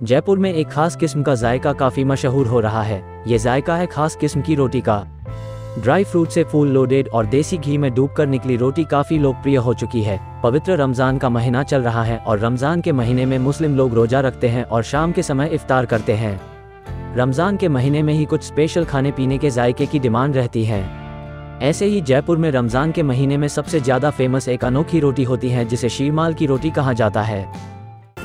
जयपुर में एक खास किस्म का जायका काफ़ी मशहूर हो रहा है। ये जायका है खास किस्म की रोटी का। ड्राई फ्रूट से फूल लोडेड और देसी घी में डूबकर निकली रोटी काफ़ी लोकप्रिय हो चुकी है। पवित्र रमज़ान का महीना चल रहा है और रमज़ान के महीने में मुस्लिम लोग रोजा रखते हैं और शाम के समय इफ्तार करते हैं। रमज़ान के महीने में ही कुछ स्पेशल खाने पीने के जायके की डिमांड रहती है। ऐसे ही जयपुर में रमज़ान के महीने में सबसे ज़्यादा फ़ेमस एक अनोखी रोटी होती है जिसे शीरमाल की रोटी कहा जाता है।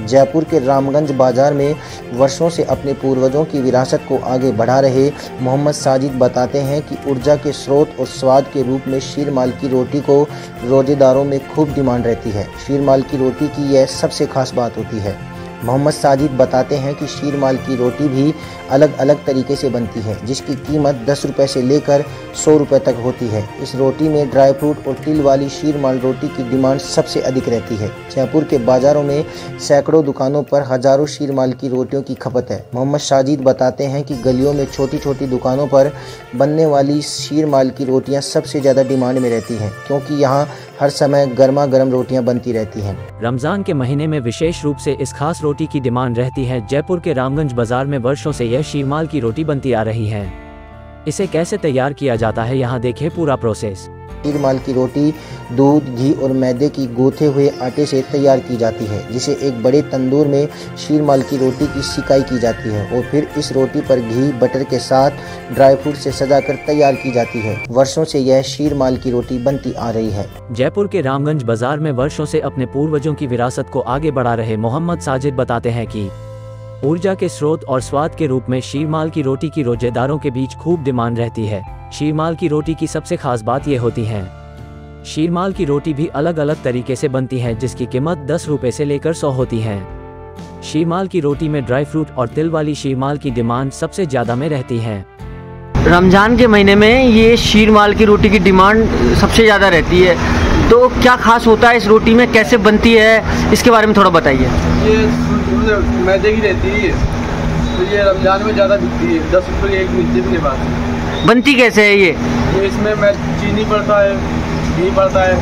जयपुर के रामगंज बाज़ार में वर्षों से अपने पूर्वजों की विरासत को आगे बढ़ा रहे मोहम्मद साजिद बताते हैं कि ऊर्जा के स्रोत और स्वाद के रूप में शीरमाल की रोटी को रोजेदारों में खूब डिमांड रहती है। शीरमाल की रोटी की यह सबसे खास बात होती है। मोहम्मद साजिद बताते हैं कि शीरमाल की रोटी भी अलग अलग तरीके से बनती है, जिसकी कीमत दस रुपये से लेकर सौ रुपये तक होती है। इस रोटी में ड्राई फ्रूट और तिल वाली शीरमाल रोटी की डिमांड सबसे अधिक रहती है। जयपुर के बाज़ारों में सैकड़ों दुकानों पर हज़ारों शीरमाल की रोटियों की खपत है। मोहम्मद साजिद बताते हैं कि गलियों में छोटी छोटी दुकानों पर बनने वाली शीरमाल की रोटियाँ सबसे ज़्यादा डिमांड में रहती हैं, क्योंकि यहाँ हर समय गर्मा गर्म रोटियाँ बनती रहती हैं। रमज़ान के महीने में विशेष रूप से इस खास रोटी की डिमांड रहती है। जयपुर के रामगंज बाज़ार में वर्षों से यह शीरमाल की रोटी बनती आ रही है। इसे कैसे तैयार किया जाता है, यहाँ देखे पूरा प्रोसेस। माल की रोटी, दूध, घी और मैदे की गूथे हुए आटे से तैयार की जाती है, जिसे एक बड़े तंदूर में शीर माल की रोटी की सिकाई की जाती है और फिर इस रोटी पर घी, बटर के साथ ड्राई फ्रूट से सजाकर तैयार की जाती है। वर्षों से यह शीर माल की रोटी बनती आ रही है। जयपुर के रामगंज बाज़ार में वर्षों से अपने पूर्वजों की विरासत को आगे बढ़ा रहे मोहम्मद साजिद बताते हैं की ऊर्जा के स्रोत और स्वाद के रूप में शीरमाल की रोटी की रोजेदारों के बीच खूब डिमांड रहती है। शीरमाल की रोटी की सबसे खास बात यह होती है। शीरमाल की रोटी भी अलग अलग तरीके से बनती है जिसकी कीमत दस रुपए से लेकर सौ होती है। शीरमाल की रोटी में ड्राई फ्रूट और तिल वाली शीरमाल की डिमांड सबसे ज़्यादा में रहती है। रमज़ान के महीने में ये शीरमाल की रोटी की डिमांड सबसे ज़्यादा रहती है। तो क्या खास होता है इस रोटी में? कैसे बनती है? इसके बारे में थोड़ा बताइए। ये मैदे की रहती है तो ये रमज़ान में ज़्यादा बिकती है। दस रुपये एक मिलती भी पास बनती कैसे है ये? ये इसमें मैं चीनी पड़ता है घी पड़ता है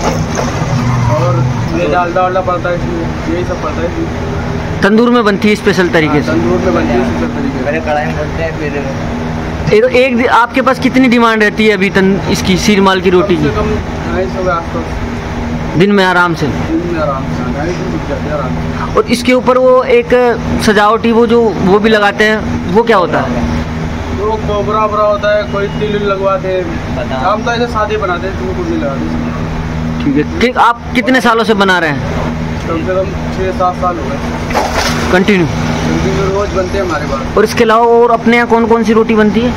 और ये डालडा वालडा पड़ता है इसमें यही सब पड़ता है। तंदूर में बनती है स्पेशल तरीके हाँ, से? तंदूर में बनती है स्पेशल तरीके से। कढ़ाई में बनते हैं फिर एक, एक आपके पास कितनी डिमांड रहती है अभी तन इसकी सीर माल की रोटी की? कम ढाई सौ के आसपास। दिन में आराम से। दिन में आराम से हैं और इसके ऊपर वो एक सजावटी वो जो वो भी लगाते हैं वो क्या होता है? तो कोबरा वोबरा होता है कोई तिल लगवाते हैं। हम तो ऐसे सादे बनाते हैं तो कुछ नहीं लगाते। ठीक है। कि आप कितने सालों से बना रहे हैं? कम से कम छः सात साल हो गए। कंटिन्यू क्योंकि रोज बनते हैं हमारे पास। और इसके अलावा और अपने यहाँ कौन कौन सी रोटी बनती है?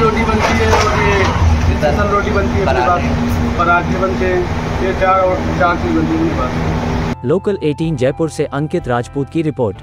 रोटी बनती है और ये रोटी बनती है पराठे बनते हैं। ये चार और लोकल 18 जयपुर से अंकित राजपूत की रिपोर्ट।